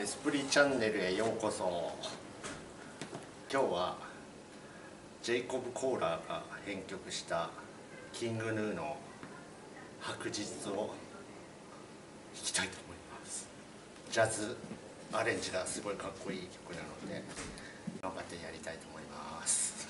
エスプリチャンネルへようこそ今日はジェイコブ・コーラーが編曲したキングヌーの白日を弾きたいと思います。ジャズアレンジがすごいかっこいい曲なので頑張ってやりたいと思います。